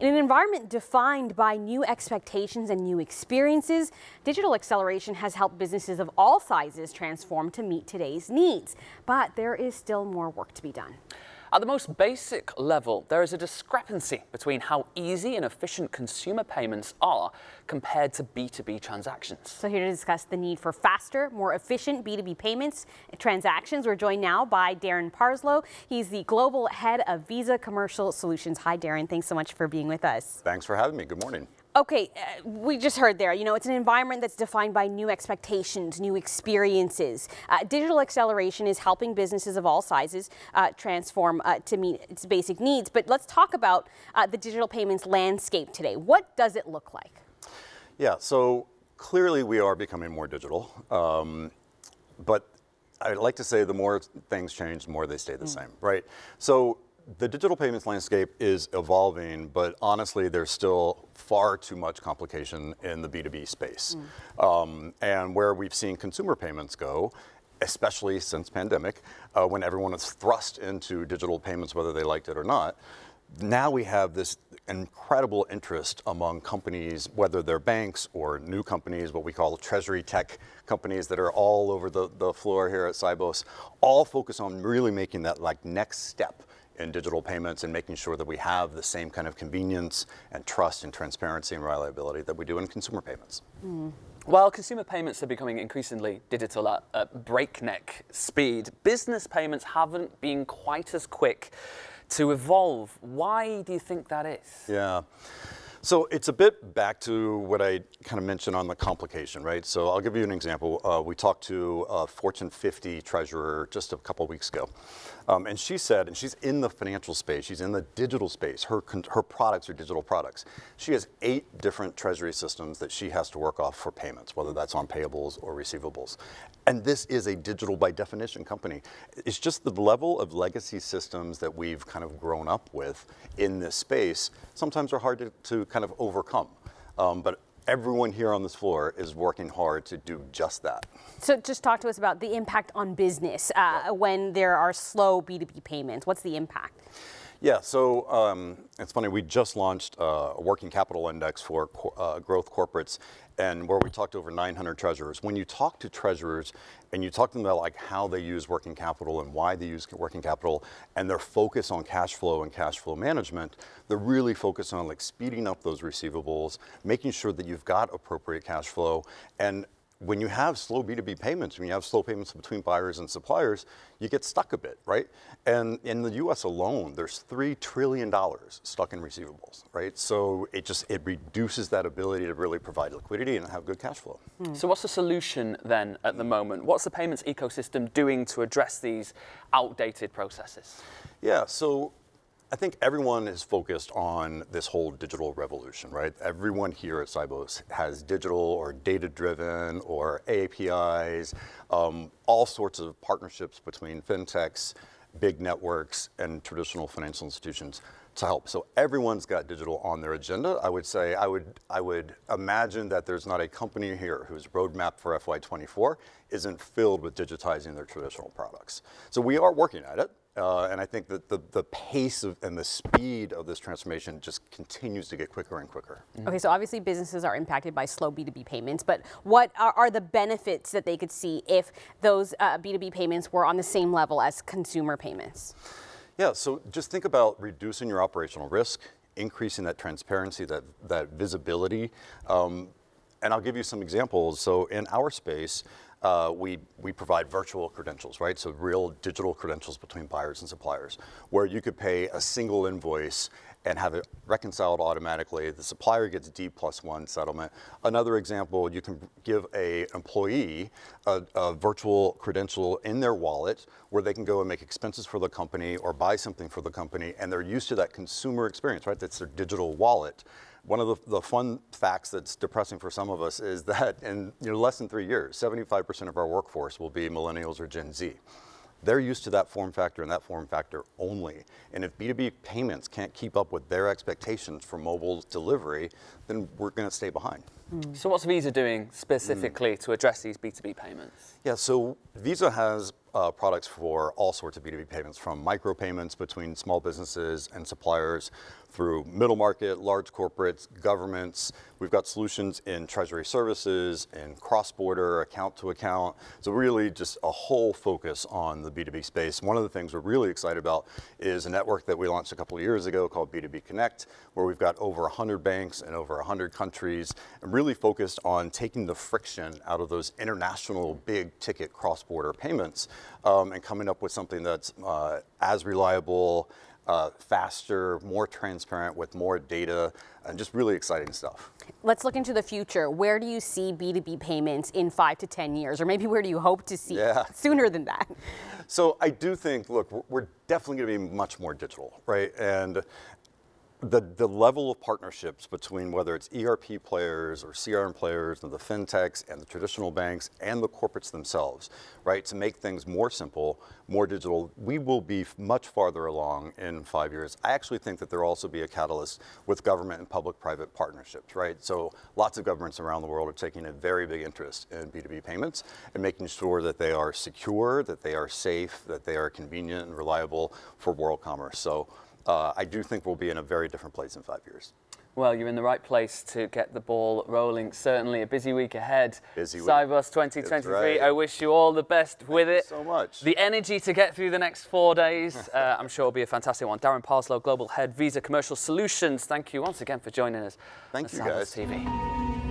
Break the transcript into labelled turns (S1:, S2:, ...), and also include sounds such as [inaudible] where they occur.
S1: In an environment defined by new expectations and new experiences, digital acceleration has helped businesses of all sizes transform to meet today's needs. But there is still more work to be done.
S2: At the most basic level, there is a discrepancy between how easy and efficient consumer payments are compared to B2B transactions.
S1: So here to discuss the need for faster, more efficient B2B payments transactions, we're joined now by Darren Parslow. He's the global head of Visa Commercial Solutions. Hi, Darren. Thanks so much for being with us.
S3: Thanks for having me. Good morning.
S1: Okay, uh, we just heard there, you know, it's an environment that's defined by new expectations, new experiences. Uh, digital acceleration is helping businesses of all sizes uh, transform uh, to meet its basic needs. But let's talk about uh, the digital payments landscape today. What does it look like?
S3: Yeah, so clearly we are becoming more digital. Um, but I'd like to say the more things change, the more they stay the mm. same, right? So the digital payments landscape is evolving, but honestly, there's still far too much complication in the B2B space. Mm. Um, and where we've seen consumer payments go, especially since pandemic, uh, when everyone is thrust into digital payments, whether they liked it or not, now we have this incredible interest among companies, whether they're banks or new companies, what we call treasury tech companies that are all over the, the floor here at Sibos, all focus on really making that like next step in digital payments and making sure that we have the same kind of convenience and trust and transparency and reliability that we do in consumer payments.
S2: Mm. While consumer payments are becoming increasingly digital at, at breakneck speed, business payments haven't been quite as quick to evolve. Why do you think that is?
S3: Yeah. So it's a bit back to what I kind of mentioned on the complication, right? So I'll give you an example. Uh, we talked to a Fortune 50 treasurer just a couple weeks ago. Um, and she said, and she's in the financial space, she's in the digital space, her, her products are digital products. She has eight different treasury systems that she has to work off for payments, whether that's on payables or receivables. And this is a digital by definition company. It's just the level of legacy systems that we've kind of grown up with in this space sometimes are hard to, to kind of overcome. Um, but everyone here on this floor is working hard to do just that.
S1: So just talk to us about the impact on business uh, yeah. when there are slow B2B payments. What's the impact?
S3: Yeah, so um, it's funny, we just launched uh, a working capital index for uh, growth corporates and where we talked to over 900 treasurers. When you talk to treasurers and you talk to them about like how they use working capital and why they use working capital and their focus on cash flow and cash flow management, they're really focused on like speeding up those receivables, making sure that you've got appropriate cash flow and when you have slow B2B payments, when you have slow payments between buyers and suppliers, you get stuck a bit, right? And in the US alone, there's $3 trillion stuck in receivables, right? So it just, it reduces that ability to really provide liquidity and have good cash flow.
S2: Hmm. So what's the solution then at the moment? What's the payments ecosystem doing to address these outdated processes?
S3: Yeah, so I think everyone is focused on this whole digital revolution, right? Everyone here at Sibos has digital or data-driven or APIs, um, all sorts of partnerships between fintechs, big networks, and traditional financial institutions to help. So everyone's got digital on their agenda. I would say, I would, I would imagine that there's not a company here whose roadmap for FY24 isn't filled with digitizing their traditional products. So we are working at it. Uh, and I think that the, the pace of, and the speed of this transformation just continues to get quicker and quicker.
S1: Mm -hmm. Okay, so obviously businesses are impacted by slow B2B payments, but what are, are the benefits that they could see if those uh, B2B payments were on the same level as consumer payments?
S3: Yeah, so just think about reducing your operational risk, increasing that transparency, that, that visibility. Um, and I'll give you some examples. So in our space, uh, we, we provide virtual credentials, right? So real digital credentials between buyers and suppliers, where you could pay a single invoice and have it reconciled automatically. The supplier gets D plus one settlement. Another example, you can give a employee a, a, virtual credential in their wallet where they can go and make expenses for the company or buy something for the company and they're used to that consumer experience, right? That's their digital wallet. One of the, the, fun facts that's depressing for some of us is that [laughs] in you know, less than three years, 75% of our workforce will be millennials or Gen Z. They're used to that form factor and that form factor only. And if B2B payments can't keep up with their expectations for mobile delivery, then we're going to stay behind.
S2: Mm. So what's Visa doing specifically mm. to address these B2B payments?
S3: Yeah, so Visa has uh, products for all sorts of B2B payments, from micropayments between small businesses and suppliers, through middle market, large corporates, governments. We've got solutions in treasury services and cross-border account to account. So really just a whole focus on the B2B space. One of the things we're really excited about is a network that we launched a couple of years ago called B2B Connect, where we've got over 100 banks in over 100 countries and really focused on taking the friction out of those international big ticket cross-border payments um, and coming up with something that's uh, as reliable, uh, faster, more transparent with more data, and just really exciting stuff.
S1: Let's look into the future. Where do you see B2B payments in five to 10 years? Or maybe where do you hope to see
S3: Yeah. [laughs]
S1: sooner than that?
S3: So I do think, look, we're- we're definitely going to be much more digital, right? And the, the level of partnerships between whether it's ERP players or CRM players, and the fintechs and the traditional banks and the corporates themselves, right, to make things more simple, more digital, we will be much farther along in five years. I actually think that there will also be a catalyst with government and public-private partnerships, right? So lots of governments around the world are taking a very big interest in B2B payments and making sure that they are secure, that they are safe, that they are convenient and reliable for world commerce. So uh, I do think we'll be in a very different place in five years.
S2: Well, you're in the right place to get the ball rolling. Certainly a busy week ahead.
S3: Busy week.
S2: Sibos 2023.
S3: right.
S2: I wish you all the best with it.
S3: so much.
S2: The energy to get through the next four days. [laughs] uh, I'm sure will be a fantastic one. Darren Parslow, Global Head Visa Commercial Solutions. Thank you once again for joining us.
S3: Thank you,
S2: Sibos
S3: guys.
S2: TV.